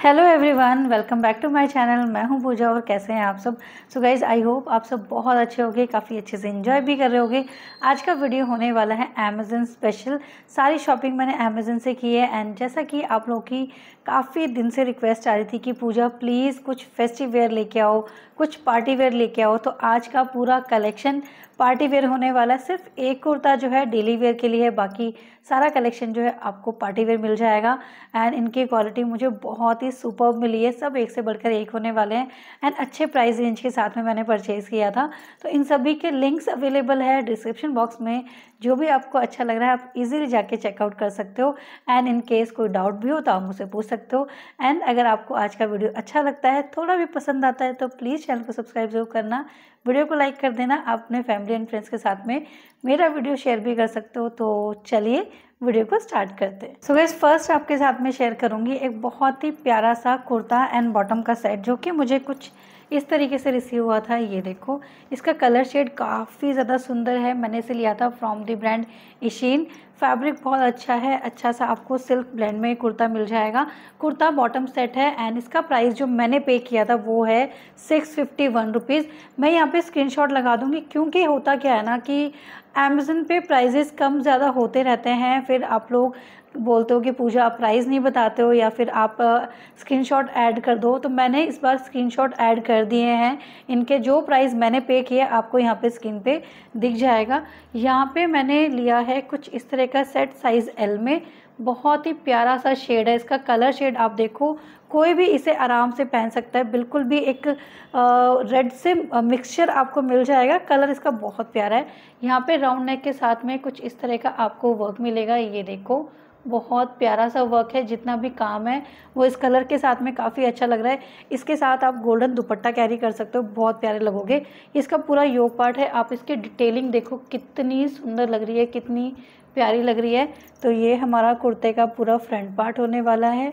Hello everyone welcome back to my channel मैं हूँ पूजा और कैसे हैं आप सब? सो गाइज़ आई होप आप सब बहुत अच्छे होंगे, काफ़ी अच्छे से एंजॉय भी कर रहे होंगे। आज का वीडियो होने वाला है अमेजन स्पेशल सारी शॉपिंग मैंने अमेजन से की है एंड जैसा कि आप लोगों की काफ़ी दिन से रिक्वेस्ट आ रही थी कि पूजा प्लीज़ कुछ फेस्टिव वेयर लेके आओ, कुछ पार्टी वेयर लेके आओ। तो आज का पूरा कलेक्शन पार्टी वेयर होने वाला सिर्फ़ एक कुर्ता जो है डेली वेयर के लिए है, बाकी सारा कलेक्शन जो है आपको पार्टी वेयर मिल जाएगा। एंड इनकी क्वालिटी मुझे बहुत ही सुपर मिली है, सब एक से बढ़कर एक होने वाले हैं। एंड अच्छे प्राइस रेंज के साथ में मैंने परचेज़ किया था। तो इन सभी के लिंक्स अवेलेबल है डिस्क्रिप्शन बॉक्स में। जो भी आपको अच्छा लग रहा है, आप इजीली जाके चेकआउट कर सकते हो। एंड इन केस कोई डाउट भी हो तो आप मुझसे पूछ सकते हो। एंड अगर आपको आज का वीडियो अच्छा लगता है, थोड़ा भी पसंद आता है तो प्लीज़ चैनल को सब्सक्राइब ज़रूर करना। वीडियो को लाइक कर देना अपने फैमिली एंड फ्रेंड्स के साथ में मेरा वीडियो शेयर भी कर सकते हो तो चलिए वीडियो को स्टार्ट करते हैं। सो गैस फ़र्स्ट आपके साथ में शेयर करूँगी एक बहुत ही प्यारा सा कुर्ता एंड बॉटम का सेट जो कि मुझे कुछ इस तरीके से रिसीव हुआ था, ये देखो। इसका कलर शेड काफ़ी ज़्यादा सुंदर है। मैंने इसे लिया था from the brand Ishin fabric बहुत अच्छा है। अच्छा सा आपको सिल्क ब्लेंड में कुर्ता मिल जाएगा। कुर्ता बॉटम सेट है एंड इसका प्राइस जो मैंने पे किया था, वो है सिक्स फिफ्टी वन रुपीज़ मैं यहाँ पे स्क्रीनशॉट लगा दूँगी, क्योंकि होता क्या है ना कि अमेज़न पे प्राइजेस कम ज़्यादा होते रहते हैं, फिर आप लोग बोलते हो कि पूजा आप प्राइस नहीं बताते हो या फिर आप स्क्रीनशॉट ऐड कर दो। तो मैंने इस बार स्क्रीनशॉट ऐड कर दिए हैं। इनके जो प्राइस मैंने पे किए, आपको यहाँ पे स्क्रीन पे दिख जाएगा। यहाँ पे मैंने लिया है कुछ इस तरह का सेट साइज़ एल में। बहुत ही प्यारा सा शेड है। इसका कलर शेड आप देखो, कोई भी इसे आराम से पहन सकता है। बिल्कुल भी एक रेड से मिक्सचर आपको मिल जाएगा। कलर इसका बहुत प्यारा है। यहाँ पे राउंड नेक के साथ में कुछ इस तरह का आपको वर्क मिलेगा। ये देखो। बहुत प्यारा सा वर्क है, जितना भी काम है, वो इस कलर के साथ में काफ़ी अच्छा लग रहा है। इसके साथ आप गोल्डन दुपट्टा कैरी कर सकते हो, बहुत प्यारे लगोगे। इसका पूरा योग पार्ट है, आप इसकी डिटेलिंग देखो, कितनी सुंदर लग रही है, कितनी प्यारी लग रही है। तो ये हमारा कुर्ते का पूरा फ्रंट पार्ट होने वाला है।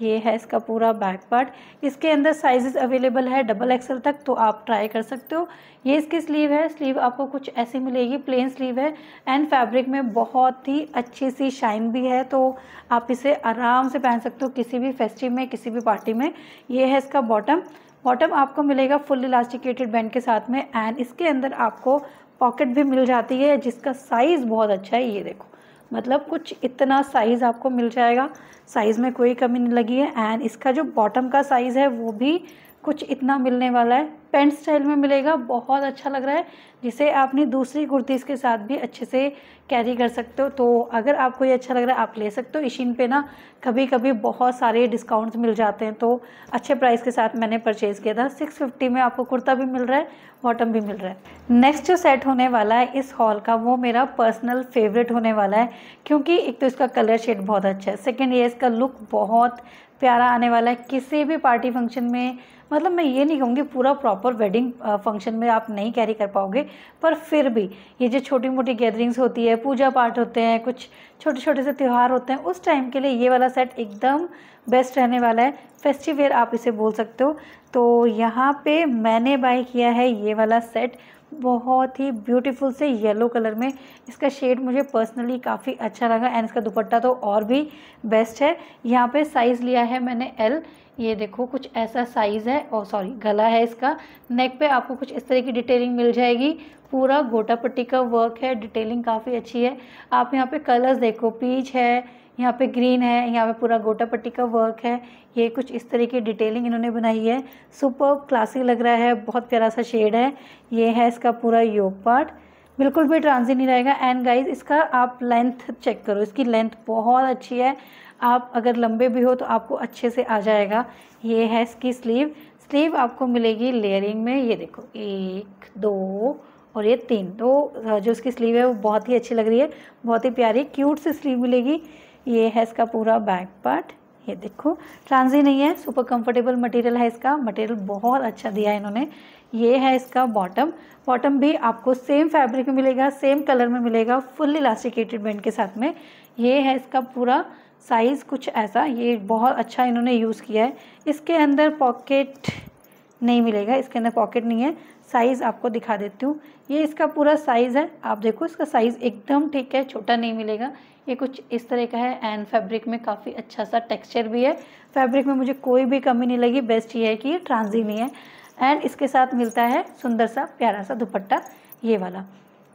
ये है इसका पूरा बैक पार्ट। इसके अंदर साइजेस अवेलेबल है डबल एक्सल तक तो आप ट्राई कर सकते हो। ये इसकी स्लीव है स्लीव आपको कुछ ऐसी मिलेगी प्लेन स्लीव है। एंड फैब्रिक में बहुत ही अच्छी सी शाइन भी है तो आप इसे आराम से पहन सकते हो किसी भी फेस्टिव में, किसी भी पार्टी में। ये है इसका बॉटम बॉटम आपको मिलेगा फुल इलास्टिकेटेड बैंड के साथ में। एंड इसके अंदर आपको पॉकेट भी मिल जाती है, जिसका साइज़ बहुत अच्छा है। ये देखो मतलब कुछ इतना साइज़ आपको मिल जाएगा। साइज़ में कोई कमी नहीं लगी है। एंड इसका जो बॉटम का साइज़ है, वो भी कुछ इतना मिलने वाला है। पेंट स्टाइल में मिलेगा, बहुत अच्छा लग रहा है, जिसे आपने दूसरी कुर्तीज़ के साथ भी अच्छे से कैरी कर सकते हो। तो अगर आपको ये अच्छा लग रहा है, आप ले सकते हो। इशिन पे ना कभी कभी बहुत सारे डिस्काउंट्स मिल जाते हैं। तो अच्छे प्राइस के साथ मैंने परचेज़ किया था। सिक्स फिफ्टी में आपको कुर्ता भी मिल रहा है बॉटम भी मिल रहा है। नेक्स्ट जो सेट होने वाला है इस हॉल का, वो मेरा पर्सनल फेवरेट होने वाला है। क्योंकि एक तो इसका कलर शेड बहुत अच्छा है। सेकेंड ये इसका लुक बहुत प्यारा आने वाला है। किसी भी पार्टी फ़ंक्शन में मतलब मैं ये नहीं कहूँगी पूरा प्रॉपर वेडिंग फ़ंक्शन में आप नहीं कैरी कर पाओगे, पर फिर भी ये जो छोटी मोटी गैदरिंग्स होती है पूजा पाठ होते हैं, कुछ छोटे छोटे से त्यौहार होते हैं, उस टाइम के लिए ये वाला सेट एकदम बेस्ट रहने वाला है। फेस्टिव वेयर आप इसे बोल सकते हो। तो यहाँ पे मैंने बाय किया है ये वाला सेट बहुत ही ब्यूटीफुल से येलो कलर में। इसका शेड मुझे पर्सनली काफ़ी अच्छा लगा एंड इसका दुपट्टा तो और भी बेस्ट है। यहाँ पे साइज़ लिया है मैंने एल ये देखो, कुछ ऐसा साइज़ है। और सॉरी गला है इसका। नेक पे आपको कुछ इस तरह की डिटेलिंग मिल जाएगी। पूरा गोटा पट्टी का वर्क है। डिटेलिंग काफ़ी अच्छी है। आप यहाँ पे कलर्स देखो। पीच है यहाँ पे ग्रीन है, यहाँ पे पूरा गोटा पट्टी का वर्क है। ये कुछ इस तरह की डिटेलिंग इन्होंने बनाई है। सुपर क्लासिक लग रहा है, बहुत प्यारा सा शेड है। ये है इसका पूरा योग पार्ट बिल्कुल भी ट्रांजिट नहीं रहेगा। एंड गाइज़ इसका आप लेंथ चेक करो। इसकी लेंथ बहुत अच्छी है। आप अगर लंबे भी हो तो आपको अच्छे से आ जाएगा। ये है इसकी स्लीव स्लीव आपको मिलेगी लेयरिंग में। ये देखो, एक, दो और ये तीन। तो जो इसकी स्लीव है वो बहुत ही अच्छी लग रही है। बहुत ही प्यारी क्यूट सी स्लीव मिलेगी। ये है इसका पूरा बैक पार्ट ये देखो ट्रांजी नहीं है सुपर कंफर्टेबल मटेरियल है इसका. मटेरियल बहुत अच्छा दिया है इन्होंने. ये है इसका बॉटम बॉटम भी आपको सेम फैब्रिक में मिलेगा सेम कलर में मिलेगा फुल इलास्टिकेटेड बैंड के साथ में. ये है इसका पूरा साइज़ कुछ ऐसा. ये बहुत अच्छा इन्होंने यूज़ किया है. इसके अंदर पॉकेट नहीं मिलेगा. इसके अंदर पॉकेट नहीं है. साइज़ आपको दिखा देती हूँ. ये इसका पूरा साइज़ है. आप देखो, इसका साइज़ एकदम ठीक है, छोटा नहीं मिलेगा. ये कुछ इस तरह का है एंड फैब्रिक में काफ़ी अच्छा सा टेक्सचर भी है। फैब्रिक में मुझे कोई भी कमी नहीं लगी बेस्ट ये है कि ये ट्रांजी नहीं है। एंड इसके साथ मिलता है सुंदर सा, प्यारा सा दुपट्टा, ये वाला।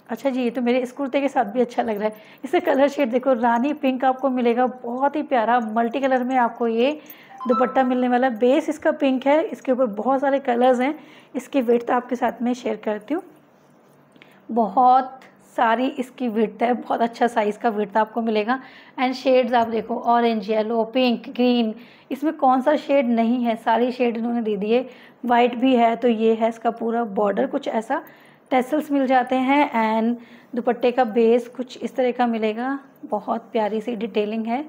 अच्छा जी, ये तो मेरे इस कुर्ते के साथ भी अच्छा लग रहा है। इसे कलर शेड देखो, रानी पिंक आपको मिलेगा, बहुत ही प्यारा मल्टी कलर में आपको ये दुपट्टा मिलने वाला बेस इसका पिंक है, इसके ऊपर बहुत सारे कलर्स हैं। इसकी वेट तो आपके साथ में शेयर करती हूँ। बहुत सारी इसकी विड्थ है, बहुत अच्छा साइज़ का विड्थ आपको मिलेगा। एंड शेड्स आप देखो ऑरेंज येलो पिंक ग्रीन इसमें कौन सा शेड नहीं है? सारी शेड इन्होंने दे दिए। वाइट भी है तो ये है इसका पूरा बॉर्डर कुछ ऐसा टेसल्स मिल जाते हैं एंड दुपट्टे का बेस कुछ इस तरह का मिलेगा। बहुत प्यारी सी डिटेलिंग है।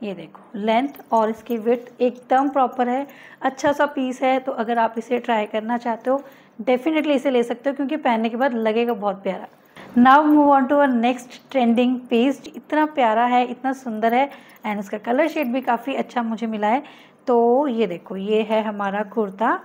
ये देखो लेंथ और इसकी विथ एकदम प्रॉपर है। अच्छा सा पीस है तो अगर आप इसे ट्राई करना चाहते हो डेफिनेटली इसे ले सकते हो, क्योंकि पहनने के बाद लगेगा बहुत प्यारा। Now move on to uh next trending paste इतना प्यारा है, इतना सुंदर है एंड इसका कलर शेड भी काफ़ी अच्छा मुझे मिला है। तो ये देखो, ये है हमारा कुर्ता।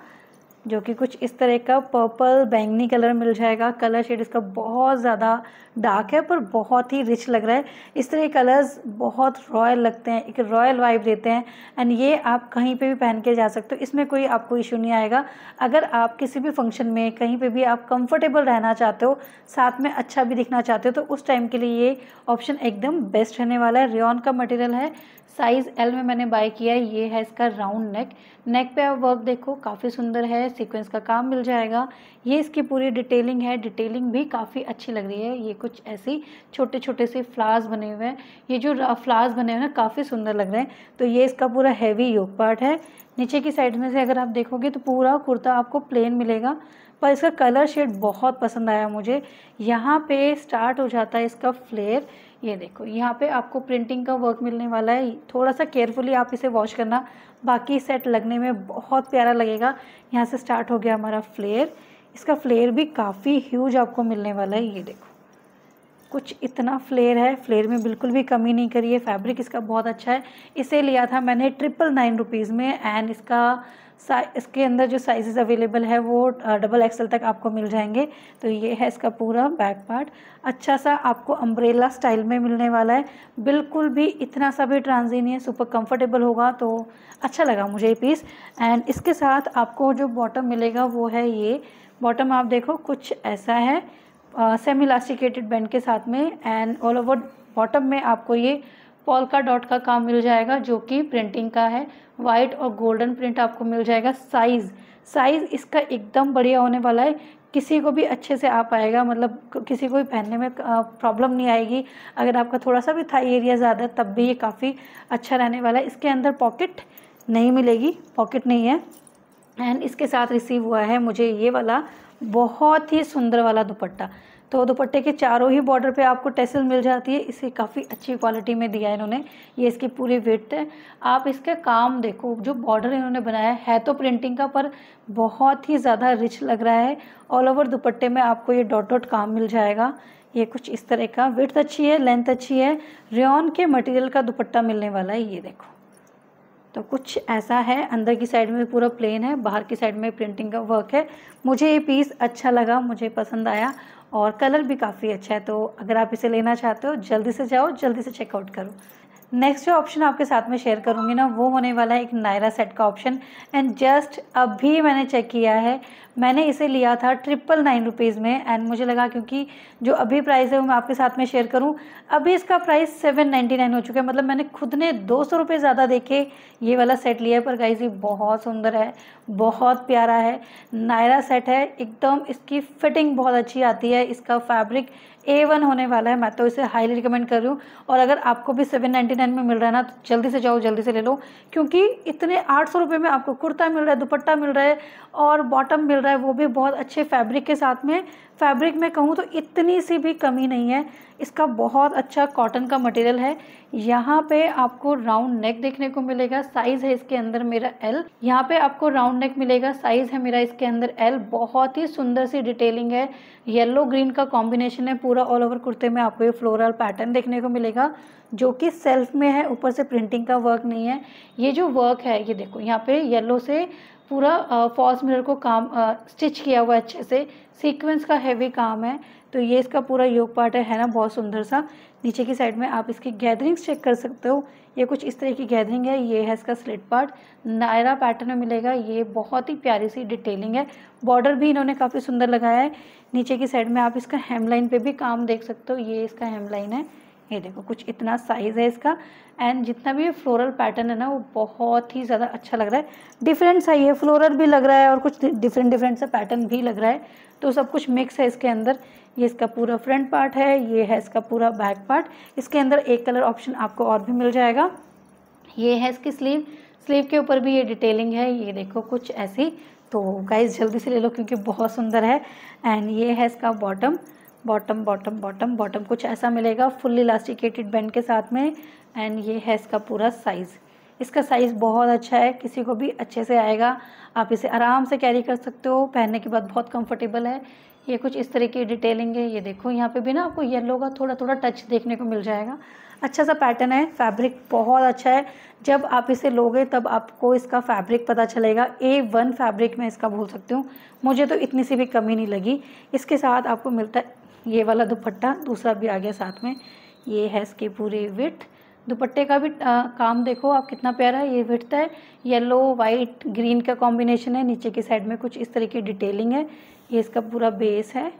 जो कि कुछ इस तरह का पर्पल बैंगनी कलर मिल जाएगा। कलर शेड इसका बहुत ज़्यादा डार्क है, पर बहुत ही रिच लग रहा है। इस तरह कलर्स बहुत रॉयल लगते हैं, एक रॉयल वाइब देते हैं। एंड ये आप कहीं पे भी पहन के जा सकते हो। इसमें कोई आपको इशू नहीं आएगा। अगर आप किसी भी फ़ंक्शन में कहीं पे भी आप कंफर्टेबल रहना चाहते हो, साथ में अच्छा भी दिखना चाहते हो तो उस टाइम के लिए ये ऑप्शन एकदम बेस्ट रहने वाला है। रेन का मटेरियल है। साइज़ एल में मैंने बाय किया है। ये है इसका राउंड नेक नेक पे आप वर्क देखो, काफ़ी सुंदर है। सीक्वेंस का काम मिल जाएगा। ये इसकी पूरी डिटेलिंग है। डिटेलिंग भी काफ़ी अच्छी लग रही है। ये कुछ ऐसी छोटे छोटे से फ्लावर्स बने हुए हैं। ये जो फ्लावर्स बने हुए हैं, काफ़ी सुंदर लग रहे हैं। तो ये इसका पूरा हैवी योग पार्ट है। नीचे की साइड में से अगर आप देखोगे तो पूरा कुर्ता आपको प्लेन मिलेगा। पर इसका कलर शेड बहुत पसंद आया मुझे। यहाँ पे स्टार्ट हो जाता है इसका फ्लेयर ये देखो, यहाँ पे आपको प्रिंटिंग का वर्क मिलने वाला है। थोड़ा सा केयरफुली आप इसे वॉश करना। बाकी सेट लगने में बहुत प्यारा लगेगा। यहाँ से स्टार्ट हो गया हमारा फ्लेयर इसका फ्लेयर भी काफ़ी ह्यूज आपको मिलने वाला है, ये देखो। कुछ इतना फ्लेयर है फ्लेयर में बिल्कुल भी कमी नहीं करी है फैब्रिक इसका बहुत अच्छा है। इसे लिया था मैंने ट्रिपल नाइन रुपीज़ में एंड इसका इसके अंदर जो साइजेस अवेलेबल है, वो डबल एक्सल तक आपको मिल जाएँगे। तो ये है इसका पूरा बैक पार्ट अच्छा सा आपको अम्ब्रेला स्टाइल में मिलने वाला है। बिल्कुल भी इतना सा भी ट्रांजी नहीं है सुपर कंफर्टेबल होगा तो अच्छा लगा मुझे ये पीस एंड इसके साथ आपको जो बॉटम मिलेगा, वो है ये। बॉटम आप देखो, कुछ ऐसा है सेमी इलास्टिकेटेड बैंड के साथ में। एंड ऑल ओवर बॉटम में आपको ये पॉलका डॉट का काम मिल जाएगा, जो कि प्रिंटिंग का है। वाइट और गोल्डन प्रिंट आपको मिल जाएगा। साइज़ साइज़ इसका एकदम बढ़िया होने वाला है। किसी को भी अच्छे से आ पाएगा मतलब किसी को भी पहनने में प्रॉब्लम नहीं आएगी। अगर आपका थोड़ा सा भी था एरिया ज़्यादा, तब भी ये काफ़ी अच्छा रहने वाला है। इसके अंदर पॉकेट नहीं मिलेगी पॉकेट नहीं है। एंड इसके साथ रिसीव हुआ है मुझे ये वाला, बहुत ही सुंदर वाला दुपट्टा। तो दुपट्टे के चारों ही बॉर्डर पे आपको टेसल मिल जाती है। इसे काफ़ी अच्छी क्वालिटी में दिया है इन्होंने। ये इसकी पूरी वेट है। आप इसका काम देखो, जो बॉर्डर इन्होंने बनाया है तो प्रिंटिंग का, पर बहुत ही ज़्यादा रिच लग रहा है। ऑल ओवर दुपट्टे में आपको ये डॉट डॉट काम मिल जाएगा। ये कुछ इस तरह का विथ अच्छी है लेंथ अच्छी है। रेन के मटेरियल का दुपट्टा मिलने वाला है, ये देखो। तो कुछ ऐसा है, अंदर की साइड में पूरा प्लेन है, बाहर की साइड में प्रिंटिंग का वर्क है। मुझे ये पीस अच्छा लगा, मुझे पसंद आया और कलर भी काफ़ी अच्छा है तो अगर आप इसे लेना चाहते हो, जल्दी से जाओ, जल्दी से चेकआउट करो। नेक्स्ट जो ऑप्शन आपके साथ में शेयर करूँगी ना, वो होने वाला है एक नायरा सेट का ऑप्शन एंड जस्ट अभी मैंने चेक किया है, मैंने इसे लिया था ट्रिपल नाइन रुपीज़ में एंड मुझे लगा क्योंकि जो अभी प्राइस है वो मैं आपके साथ में शेयर करूँ, अभी इसका प्राइस सेवन नाइन्टी नाइन हो चुका है. मतलब मैंने खुद ने दो सौ रुपये ज़्यादा देखे ये वाला सेट लिया है, पर गाइस ये बहुत सुंदर है, बहुत प्यारा है. नायरा सेट है, एकदम इसकी फिटिंग बहुत अच्छी आती है, इसका फैब्रिक ए वन होने वाला है, मैं तो इसे हाईली रिकमेंड कर रही हूँ। और अगर आपको भी सेवन नाइन्टी नाइन में मिल रहा है ना तो जल्दी से जाओ, जल्दी से ले लो। क्योंकि इतने आठ सौ रुपये में आपको कुर्ता मिल रहा है, दुपट्टा मिल रहा है और बॉटम मिल रहा है, वो भी बहुत अच्छे फैब्रिक के साथ में। फैब्रिक में कहूँ तो इतनी सी भी कमी नहीं है। इसका बहुत अच्छा कॉटन का मटेरियल है। यहाँ पे आपको राउंड नेक देखने को मिलेगा। साइज़ है इसके अंदर मेरा एल यहाँ पे आपको राउंड नेक मिलेगा। साइज़ है मेरा इसके अंदर एल बहुत ही सुंदर सी डिटेलिंग है। येलो ग्रीन का कॉम्बिनेशन है। पूरा ऑल ओवर कुर्ते में आपको ये फ्लोरल पैटर्न देखने को मिलेगा, जो कि सेल्फ में है। ऊपर से प्रिंटिंग का वर्क नहीं है। ये जो वर्क है, ये देखो, यहाँ पे येलो से पूरा फॉल्स मिरर को काम स्टिच किया हुआ अच्छे से। सीक्वेंस का हैवी काम है तो ये इसका पूरा योग पार्ट है है ना? बहुत सुंदर सा। नीचे की साइड में आप इसकी गैदरिंग्स चेक कर सकते हो। ये कुछ इस तरह की गैदरिंग है, ये है इसका स्लिट पार्ट नायरा पैटर्न में मिलेगा, ये बहुत ही प्यारी सी डिटेलिंग है। बॉर्डर भी इन्होंने काफ़ी सुंदर लगाया है। नीचे की साइड में आप इसका हेमलाइन पे भी काम देख सकते हो, ये इसका हेमलाइन है। ये देखो, कुछ इतना साइज़ है इसका एंड जितना भी फ्लोरल पैटर्न है ना, वो बहुत ही ज़्यादा अच्छा लग रहा है। डिफरेंट सा है फ्लोरल भी लग रहा है और कुछ डिफरेंट डिफरेंट सा पैटर्न भी लग रहा है। तो सब कुछ मिक्स है इसके अंदर। ये इसका पूरा फ्रंट पार्ट है, ये है इसका पूरा बैक पार्ट इसके अंदर एक कलर ऑप्शन आपको और भी मिल जाएगा। ये है इसकी स्लीव स्लीव के ऊपर भी ये डिटेलिंग है, ये देखो कुछ ऐसी। तो गाइज़ जल्दी से ले लो क्योंकि बहुत सुंदर है। एंड ये है इसका bottom bottom bottom bottom bottom कुछ ऐसा मिलेगा फुल इलास्टिकेटेड बैंड के साथ में एंड ये है इसका पूरा साइज़ इसका साइज़ बहुत अच्छा है, किसी को भी अच्छे से आएगा, आप इसे आराम से कैरी कर सकते हो, पहनने के बाद बहुत कंफर्टेबल है. ये कुछ इस तरह की डिटेलिंग है, ये देखो, यहाँ पे भी ना आपको येलो का थोड़ा थोड़ा टच देखने को मिल जाएगा. अच्छा सा पैटर्न है फैब्रिक बहुत अच्छा है. जब आप इसे लोगे, तब आपको इसका फैब्रिक पता चलेगा. ए वन फैब्रिक मैं इसका बोल सकती हूँ. मुझे तो इतनी सी भी कमी नहीं लगी. इसके साथ आपको मिलता है ये वाला दुपट्टा दूसरा भी आ गया साथ में ये है इसकी पूरी विथ दुपट्टे का भी आ, काम देखो आप कितना प्यारा है ये विथ है येलो वाइट ग्रीन का कॉम्बिनेशन है नीचे की साइड में कुछ इस तरह की डिटेलिंग है ये इसका पूरा बेस है।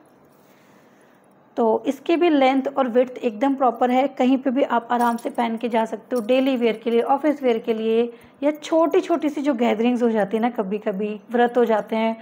तो इसके भी लेंथ और विथ एकदम प्रॉपर है कहीं पे भी आप आराम से पहन के जा सकते हो डेली वेयर के लिए ऑफ़िस वेयर के लिए या छोटी छोटी सी जो गैदरिंग्स हो जाती है ना कभी कभी व्रत हो जाते हैं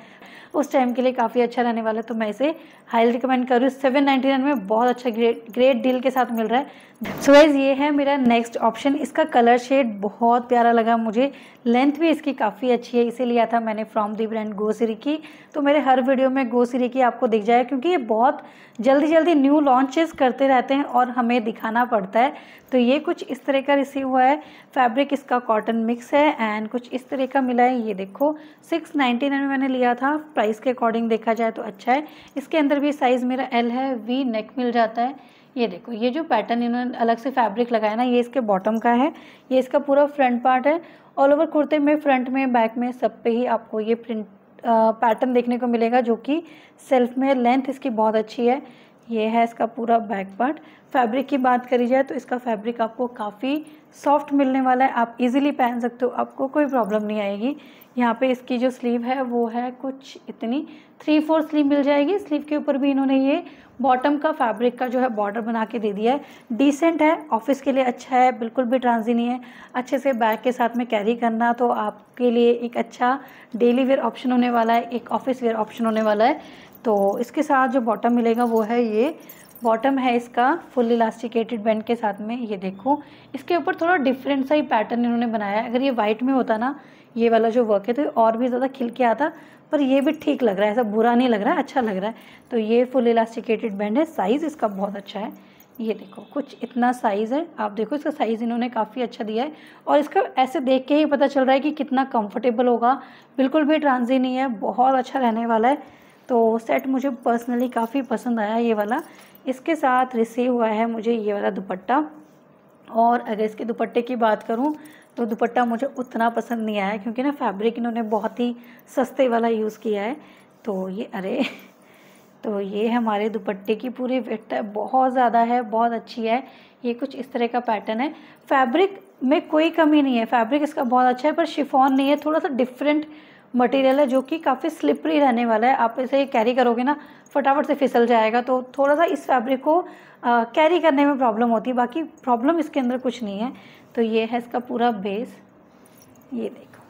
उस टाइम के लिए काफ़ी अच्छा रहने वाला है तो मैं इसे हाईली रिकमेंड करूँ सेवन नाइन्टी नाइन में बहुत अच्छा ग्रेट ग्रेट डील के साथ मिल रहा है। सो so ये है मेरा नेक्स्ट ऑप्शन इसका कलर शेड बहुत प्यारा लगा मुझे। लेंथ भी इसकी काफ़ी अच्छी है, इसे लिया था मैंने फ्रॉम दी ब्रांड गो सीरी की। तो मेरे हर वीडियो में गो सीरी की आपको दिख जाए क्योंकि ये बहुत जल्दी जल्दी न्यू लॉन्चेस करते रहते हैं और हमें दिखाना पड़ता है। तो ये कुछ इस तरह का रिसीव हुआ है। फैब्रिक इसका कॉटन मिक्स है एंड कुछ इस तरह का मिला है। ये देखो सिक्स नाइन्टी नाइन में मैंने लिया था। प्राइस के अकॉर्डिंग देखा जाए तो अच्छा है। इसके अंदर भी साइज़ मेरा एल है वी नेक मिल जाता है। ये देखो, ये जो पैटर्न इन्होंने अलग से फैब्रिक लगाया ना, ये इसके बॉटम का है। ये इसका पूरा फ्रंट पार्ट है। ऑल ओवर कुर्ते में फ्रंट में बैक में सब पे ही आपको ये प्रिंट पैटर्न देखने को मिलेगा जो कि सेल्फ में लेंथ इसकी बहुत अच्छी है। ये है इसका पूरा बैक पार्ट। फैब्रिक की बात करी जाए तो इसका फैब्रिक आपको काफ़ी सॉफ्ट मिलने वाला है। आप इजीली पहन सकते हो, आपको कोई प्रॉब्लम नहीं आएगी। यहाँ पे इसकी जो स्लीव है, वो है कुछ इतनी थ्री फोर स्लीव मिल जाएगी। स्लीव के ऊपर भी इन्होंने ये बॉटम का फैब्रिक का जो है बॉर्डर बना के दे दिया है। डिसेंट है ऑफ़िस के लिए अच्छा है, बिल्कुल भी ट्रांजी नहीं है। अच्छे से बैग के साथ में कैरी करना तो आपके लिए एक अच्छा डेली वेयर ऑप्शन होने वाला है, एक ऑफ़िस वेयर ऑप्शन होने वाला है। तो इसके साथ जो बॉटम मिलेगा वो है ये। बॉटम है इसका फुल इलास्टिकेटेड बैंड के साथ में, ये देखो। इसके ऊपर थोड़ा डिफरेंट सा ही पैटर्न इन्होंने बनाया है। अगर ये वाइट में होता ना, ये वाला जो वर्क है तो और भी ज़्यादा खिल के आता, पर ये भी ठीक लग रहा है, ऐसा बुरा नहीं लग रहा है अच्छा लग रहा है। तो ये फुल इलास्टिकेटेड बैंड है साइज़ इसका बहुत अच्छा है। ये देखो, कुछ इतना साइज़ है, आप देखो, इसका साइज़ इन्होंने काफ़ी अच्छा दिया है। और इसका ऐसे देख के ही पता चल रहा है कि कितना कंफर्टेबल होगा। बिल्कुल भी ट्रांजी नहीं है, बहुत अच्छा रहने वाला है। तो सेट मुझे पर्सनली काफ़ी पसंद आया ये वाला। इसके साथ रिसीव हुआ है मुझे ये वाला दुपट्टा। और अगर इसके दुपट्टे की बात करूँ तो दुपट्टा मुझे उतना पसंद नहीं आया क्योंकि ना फैब्रिक इन्होंने बहुत ही सस्ते वाला यूज़ किया है। तो ये, अरे तो ये हमारे दुपट्टे की पूरी वेट बहुत ज़्यादा है, बहुत अच्छी है। ये कुछ इस तरह का पैटर्न है। फैब्रिक में कोई कमी नहीं है। फैब्रिक इसका बहुत अच्छा है, पर शिफॉन नहीं है। थोड़ा सा डिफरेंट मटेरियल है जो कि काफ़ी स्लिपरी रहने वाला है। आप इसे कैरी करोगे ना, फटाफट से फिसल जाएगा। तो थोड़ा सा इस फैब्रिक को कैरी करने में प्रॉब्लम होती है। बाकी प्रॉब्लम इसके अंदर कुछ नहीं है। तो ये है इसका पूरा बेस ये देखो।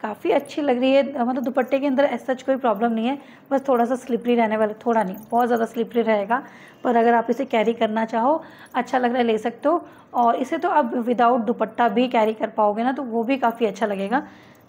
काफ़ी अच्छी लग रही है। मतलब दुपट्टे के अंदर ऐसा कोई प्रॉब्लम नहीं है। बस थोड़ा सा स्लिपरी रहने वाला थोड़ा नहीं, बहुत ज़्यादा स्लिपरी रहेगा। पर अगर आप इसे कैरी करना चाहो अच्छा लग रहा है, ले सकते हो। और इसे तो आप विदाउट दुपट्टा भी कैरी कर पाओगे ना तो वो भी काफ़ी अच्छा लगेगा।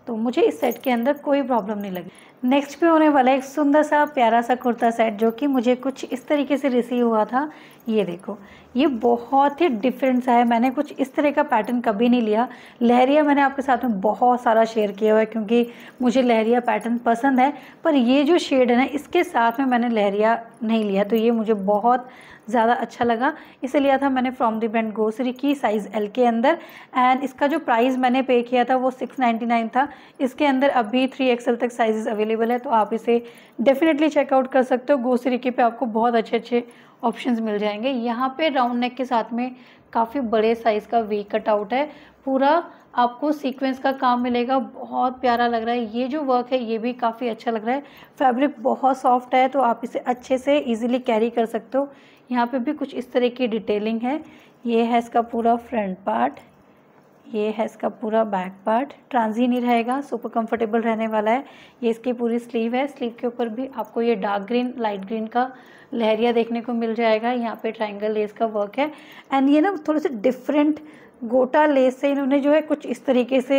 तो मुझे इस सेट के अंदर कोई प्रॉब्लम नहीं लगी। नेक्स्ट पे होने वाला एक सुंदर सा, प्यारा सा कुर्ता सेट जो कि मुझे कुछ इस तरीके से रिसीव हुआ था। ये देखो, ये बहुत ही डिफरेंट सा है। मैंने कुछ इस तरह का पैटर्न कभी नहीं लिया। लहरिया मैंने आपके साथ में बहुत सारा शेयर किया हुआ है, क्योंकि मुझे लहरिया पैटर्न पसंद है। पर ये जो शेड है ना, इसके साथ में मैंने लहरिया नहीं लिया तो ये मुझे बहुत ज़्यादा अच्छा लगा। इसे लिया था मैंने फ्रॉम दी ब्रांड गोसरी की साइज़ एल के अंदर एंड इसका जो प्राइस मैंने पे किया था वो सिक्स नाइन्टी नाइन था। इसके अंदर अभी थ्री एक्सएल तक साइज़ अवेलेबल अवेलेबल है तो आप इसे डेफिनेटली चेकआउट कर सकते हो। गोसरिके पे आपको बहुत अच्छे अच्छे ऑप्शंस मिल जाएँगे। यहाँ पे राउंड नेक के साथ में काफ़ी बड़े साइज़ का वी कट आउट है। पूरा आपको सीक्वेंस का काम मिलेगा। बहुत प्यारा लग रहा है। ये जो वर्क है, ये भी काफ़ी अच्छा लग रहा है। फैब्रिक बहुत सॉफ्ट है तो आप इसे अच्छे से इजीली कैरी कर सकते हो। यहाँ पे भी कुछ इस तरह की डिटेलिंग है। ये है इसका पूरा फ्रंट पार्ट ये है इसका पूरा बैक पार्ट ट्रांजी नहीं रहेगा सुपर कंफर्टेबल रहने वाला है. ये इसकी पूरी स्लीव है. स्लीव के ऊपर भी आपको ये डार्क ग्रीन लाइट ग्रीन का लहरिया देखने को मिल जाएगा. यहाँ पे ट्रायंगल लेस का वर्क है. एंड ये ना थोड़े से डिफरेंट गोटा लेस से इन्होंने जो है कुछ इस तरीके से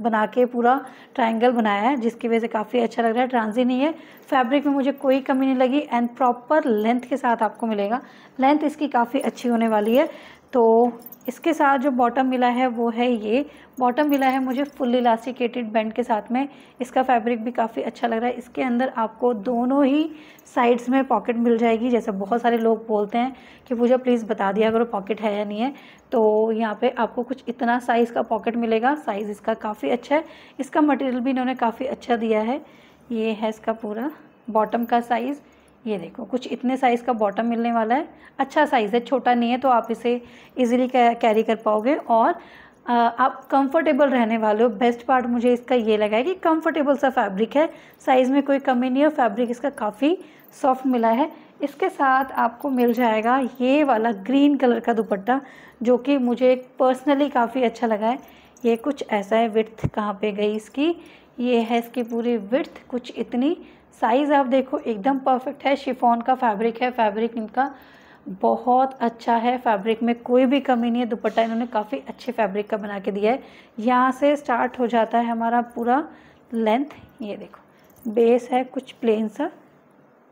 बना के पूरा ट्रायंगल बनाया है, जिसकी वजह से काफ़ी अच्छा लग रहा है. ट्रांजी नहीं है. फैब्रिक में मुझे कोई कमी नहीं लगी. एंड प्रॉपर लेंथ के साथ आपको मिलेगा. लेंथ इसकी काफ़ी अच्छी होने वाली है. तो इसके साथ जो बॉटम मिला है, वो है ये। बॉटम मिला है मुझे फुल इलास्टिकेटेड बैंड के साथ में। इसका फैब्रिक भी काफ़ी अच्छा लग रहा है। इसके अंदर आपको दोनों ही साइड्स में पॉकेट मिल जाएगी, जैसे बहुत सारे लोग बोलते हैं कि, पूजा प्लीज़ बता दिया अगर पॉकेट है या नहीं है। तो यहाँ पे आपको कुछ इतना साइज़ का पॉकेट मिलेगा। साइज़ इसका काफ़ी अच्छा है। इसका मटेरियल भी इन्होंने काफ़ी अच्छा दिया है। ये है इसका पूरा बॉटम का साइज़ ये देखो, कुछ इतने साइज़ का बॉटम मिलने वाला है। अच्छा साइज़ है, छोटा नहीं है तो आप इसे इजीली कैरी कर पाओगे। और आप कंफर्टेबल रहने वाले हो। बेस्ट पार्ट मुझे इसका ये लगा है कि कंफर्टेबल सा फैब्रिक है। साइज़ में कोई कमी नहीं है फैब्रिक इसका काफ़ी सॉफ्ट मिला है। इसके साथ आपको मिल जाएगा ये वाला ग्रीन कलर का दुपट्टा, जो कि मुझे पर्सनली काफ़ी अच्छा लगा है। ये कुछ ऐसा है विर्थ कहाँ पे गई इसकी? ये है इसकी पूरी विर्थ कुछ इतनी साइज़ आप देखो, एकदम परफेक्ट है। शिफॉन का फैब्रिक है, फैब्रिक इनका बहुत अच्छा है। फैब्रिक में कोई भी कमी नहीं है। दुपट्टा इन्होंने काफ़ी अच्छे फैब्रिक का बना के दिया है। यहाँ से स्टार्ट हो जाता है हमारा पूरा लेंथ। ये देखो, बेस है कुछ प्लेन सा,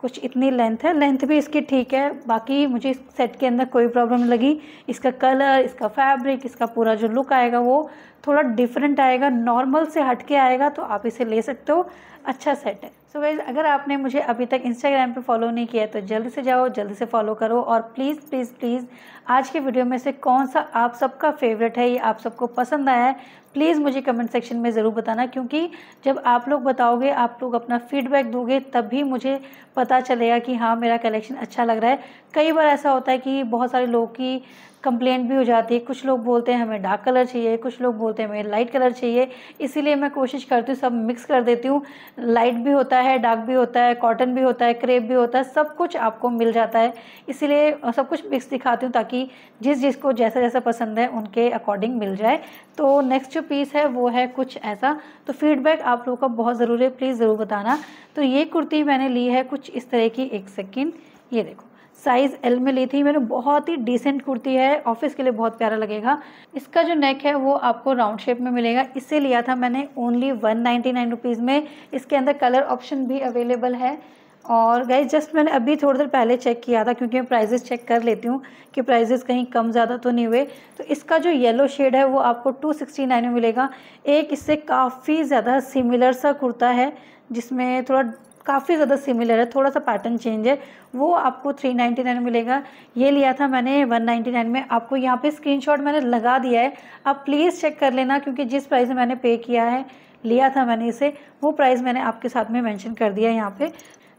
कुछ इतनी लेंथ है। लेंथ भी इसकी ठीक है। बाकी मुझे इस सेट के अंदर कोई प्रॉब्लम लगी। इसका कलर, इसका फैब्रिक, इसका पूरा जो लुक आएगा वो थोड़ा डिफरेंट आएगा नॉर्मल से हट के आएगा तो आप इसे ले सकते हो। अच्छा सेट है। सो so गाइज़ अगर आपने मुझे अभी तक इंस्टाग्राम पे फॉलो नहीं किया तो जल्दी से जाओ, जल्दी से फॉलो करो और प्लीज़ प्लीज़ प्लीज़ आज के वीडियो में से कौन सा आप सबका फेवरेट है, ये आप सबको पसंद आया है प्लीज़ मुझे कमेंट सेक्शन में ज़रूर बताना, क्योंकि जब आप लोग बताओगे, आप लोग अपना फीडबैक दोगे, तभी मुझे पता चलेगा कि हाँ मेरा कलेक्शन अच्छा लग रहा है। कई बार ऐसा होता है कि बहुत सारे लोग की कंप्लेंट भी हो जाती है। कुछ लोग बोलते हैं, हमें डार्क कलर चाहिए। कुछ लोग बोलते हैं, हमें लाइट कलर चाहिए। इसीलिए मैं कोशिश करती हूँ, सब मिक्स कर देती हूँ। लाइट भी होता है डार्क भी होता है कॉटन भी होता है क्रेप भी होता है, सब कुछ आपको मिल जाता है। इसीलिए सब कुछ मिक्स दिखाती हूँ ताकि जिस जिसको जैसा जैसा पसंद है, उनके अकॉर्डिंग मिल जाए। तो नेक्स्ट जो पीस है, वो है कुछ ऐसा। तो फीडबैक आप लोगों का बहुत ज़रूरी है प्लीज़ ज़रूर बताना। तो ये कुर्ती मैंने ली है कुछ इस तरह की, एक सेकेंड ये देखो। साइज़ एल में ली थी। मैंने बहुत ही डिसेंट कुर्ती है। ऑफ़िस के लिए बहुत प्यारा लगेगा। इसका जो नेक है, वो आपको राउंड शेप में मिलेगा। इससे लिया था मैंने only one ninety nine rupees में। इसके अंदर कलर ऑप्शन भी अवेलेबल है। और गाइज़ जस्ट मैंने अभी थोड़ी देर पहले चेक किया था, क्योंकि मैं प्राइजेस चेक कर लेती हूँ कि प्राइजेस कहीं कम ज़्यादा तो नहीं हुए। तो इसका जो येलो शेड है, वो आपको टू सिक्सटी नाइन में मिलेगा। एक इससे काफ़ी ज़्यादा सिमिलर सा कुर्ता है, जिसमें थोड़ा काफ़ी ज़्यादा सिमिलर है थोड़ा सा पैटर्न चेंज है। वो आपको थ्री नाइन्टी नाइन मिलेगा। ये लिया था मैंने वन नाइन्टी नाइन में। आपको यहाँ पे स्क्रीनशॉट मैंने लगा दिया है। आप प्लीज़ चेक कर लेना, क्योंकि जिस प्राइस में मैंने पे किया है, लिया था मैंने इसे, वो प्राइस मैंने आपके साथ में मेंशन कर दिया है यहाँ पे।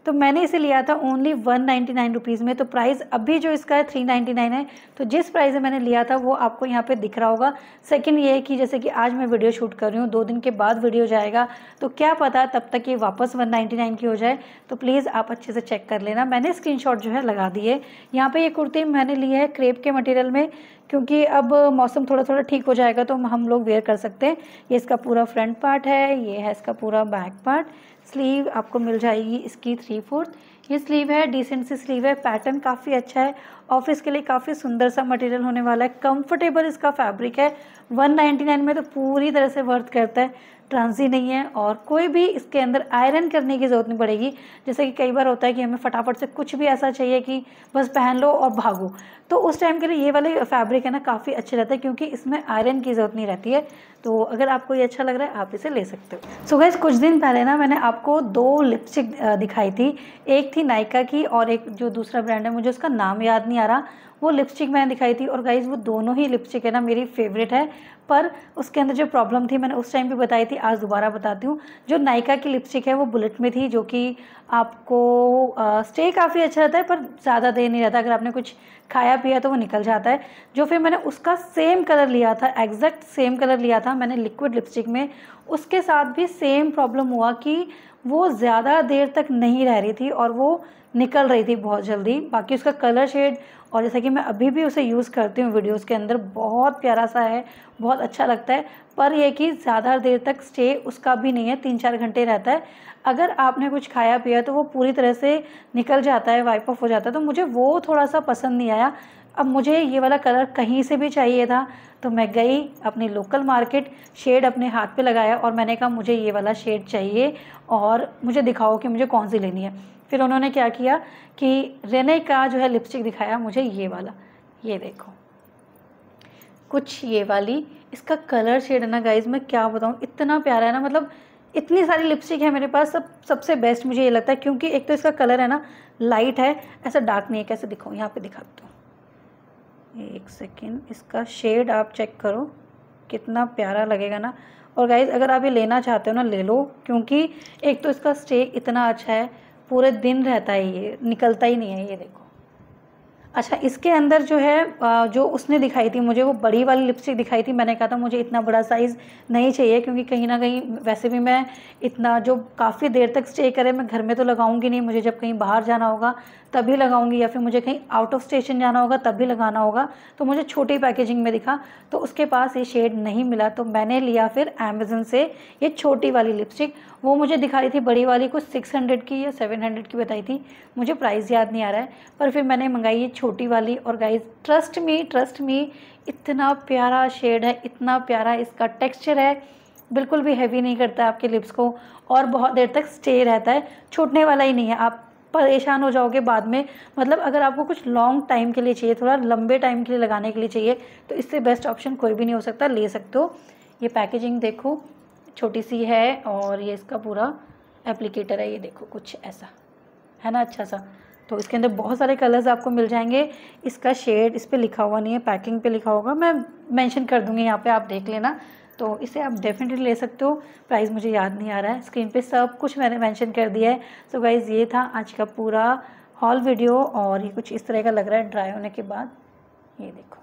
तो मैंने इसे लिया था only one ninety nine rupees में। तो प्राइस अभी जो इसका है थ्री नाइन्टी नाइन है। तो जिस प्राइस में मैंने लिया था, वो आपको यहाँ पे दिख रहा होगा। सेकंड ये है कि जैसे कि आज मैं वीडियो शूट कर रही हूँ, दो दिन के बाद वीडियो जाएगा। तो क्या पता तब तक ये वापस वन नाइन्टी नाइन की हो जाए। तो प्लीज़ आप अच्छे से चेक कर लेना। मैंने स्क्रीन जो है लगा दिए यहाँ पर ये कुर्ती मैंने ली है क्रेप के मटीरियल में, क्योंकि अब मौसम थोड़ा थोड़ा ठीक हो जाएगा तो हम लोग वेयर कर सकते हैं। ये इसका पूरा फ्रंट पार्ट है, ये है इसका पूरा बैक पार्ट स्लीव आपको मिल जाएगी इसकी थ्री फोर्थ ये स्लीव है डिसेंट सी स्लीव है पैटर्न काफ़ी अच्छा है। ऑफ़िस के लिए काफ़ी सुंदर सा मटेरियल होने वाला है। कंफर्टेबल इसका फैब्रिक है। 199 में तो पूरी तरह से वर्थ करता है। ट्रांसी नहीं है और कोई भी इसके अंदर आयरन करने की ज़रूरत नहीं पड़ेगी। जैसे कि कई बार होता है कि हमें फटाफट से कुछ भी ऐसा चाहिए कि बस पहन लो और भागो। तो उस टाइम के लिए ये वाले फैब्रिक है ना काफ़ी अच्छे रहते हैं क्योंकि इसमें आयरन की ज़रूरत नहीं रहती है। तो अगर आपको ये अच्छा लग रहा है, आप इसे ले सकते हो। सो गैस कुछ दिन पहले ना मैंने आपको दो लिपस्टिक दिखाई थी। एक थी नायका की और एक जो दूसरा ब्रांड है, मुझे उसका नाम याद नहीं आ रहा। वो लिपस्टिक मैंने दिखाई थी और गाइज़ वो दोनों ही लिपस्टिक है ना मेरी फेवरेट है। पर उसके अंदर जो प्रॉब्लम थी मैंने उस टाइम भी बताई थी आज दोबारा बताती हूँ। जो नायका की लिपस्टिक है वो बुलेट में थी जो कि आपको आ, स्टे काफ़ी अच्छा रहता है पर ज़्यादा देर नहीं रहता। अगर आपने कुछ खाया पिया तो वो निकल जाता है। जो फिर मैंने उसका सेम कलर लिया था एग्जैक्ट सेम कलर लिया था मैंने लिक्विड लिपस्टिक में उसके साथ भी सेम प्रॉब्लम हुआ कि वो ज़्यादा देर तक नहीं रह रही थी और वो निकल रही थी बहुत जल्दी। बाकी उसका कलर शेड और जैसा कि मैं अभी भी उसे यूज़ करती हूँ वीडियोस के अंदर, बहुत प्यारा सा है, बहुत अच्छा लगता है, पर यह कि ज़्यादा देर तक स्टे उसका भी नहीं है तीन चार घंटे रहता है। अगर आपने कुछ खाया पिया तो वो पूरी तरह से निकल जाता है वाइप ऑफ़ हो जाता है तो मुझे वो थोड़ा सा पसंद नहीं आया। अब मुझे ये वाला कलर कहीं से भी चाहिए था तो मैं गई अपनी लोकल मार्केट शेड अपने हाथ पे लगाया और मैंने कहा, मुझे ये वाला शेड चाहिए और मुझे दिखाओ कि मुझे कौन सी लेनी है। फिर उन्होंने क्या किया कि रेने का जो है लिपस्टिक दिखाया, मुझे ये वाला। ये देखो। कुछ ये वाली। इसका कलर शेड है ना गाइज़ मैं क्या बताऊँ? इतना प्यारा है ना मतलब इतनी सारी लिपस्टिक है मेरे पास, सब, सबसे बेस्ट मुझे ये लगता है, क्योंकि एक तो इसका कलर है ना लाइट है, ऐसा डार्क नहीं है, कैसे दिखाऊँ? यहाँ पे दिखा दो एक सेकेंड इसका शेड आप चेक करो, कितना प्यारा लगेगा ना। और गाइज़ अगर आप ये लेना चाहते हो ना, ले लो, क्योंकि एक तो इसका स्टे इतना अच्छा है पूरे दिन रहता है ये निकलता ही नहीं है ये देखो। अच्छा इसके अंदर जो है जो उसने दिखाई थी, मुझे वो बड़ी वाली लिपस्टिक दिखाई थी, मैंने कहा था मुझे इतना बड़ा साइज़ नहीं चाहिए, क्योंकि कहीं ना कहीं वैसे भी मैं इतना, जो काफ़ी देर तक स्टे करे, मैं घर में तो लगाऊँगी नहीं, मुझे जब कहीं बाहर जाना होगा, तभी लगाऊँगी, या फिर मुझे कहीं आउट ऑफ़ स्टेशन जाना होगा तब भी लगाना होगा तो मुझे छोटी पैकेजिंग में दिखा तो उसके पास ये शेड नहीं मिला तो मैंने लिया फिर अमेज़न से ये छोटी वाली लिपस्टिक वो मुझे दिखा रही थी बड़ी वाली, कुछ सिक्स हंड्रेड की या सेवन हंड्रेड की बताई थी, मुझे प्राइस याद नहीं आ रहा है, पर फिर मैंने मंगाई ये छोटी वाली। और guys trust me trust me इतना प्यारा शेड है, इतना प्यारा इसका टेक्स्चर है। बिल्कुल भी हैवी नहीं करता आपके लिप्स को। और बहुत देर तक स्टे रहता है। छूटने वाला ही नहीं है। आप परेशान हो जाओगे बाद में। मतलब अगर आपको कुछ लॉन्ग टाइम के लिए चाहिए, थोड़ा लंबे टाइम के लिए लगाने के लिए चाहिए तो इससे बेस्ट ऑप्शन कोई भी नहीं हो सकता। ले सकते हो। ये पैकेजिंग देखो, छोटी सी है और ये इसका पूरा एप्लीकेटर है। ये देखो, कुछ ऐसा। है ना अच्छा सा। तो इसके अंदर बहुत सारे कलर्स आपको मिल जाएँगे। इसका शेड इस पर लिखा हुआ नहीं है पैकिंग पे लिखा होगा। मैं मेंशन कर दूँगी यहाँ पे, आप देख लेना। तो इसे आप डेफिनेटली ले सकते हो। प्राइस मुझे याद नहीं आ रहा है। स्क्रीन पे सब कुछ मैंने मेंशन कर दिया है। सो गाइज़ ये था आज का पूरा हॉल वीडियो और ये कुछ इस तरह का लग रहा है ड्राई होने के बाद। ये देखो।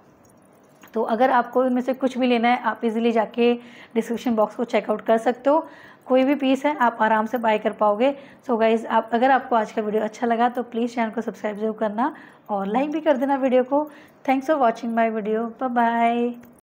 तो अगर आपको इनमें से कुछ भी लेना है, आप इजीली जाके डिस्क्रिप्शन बॉक्स को चेकआउट कर सकते हो। कोई भी पीस है, आप आराम से बाय कर पाओगे। सो so गाइज़ आप, अगर आपको आज का वीडियो अच्छा लगा तो प्लीज़ चैनल को सब्सक्राइब ज़रूर करना और लाइक भी कर देना वीडियो को। Thanks for watching my video bye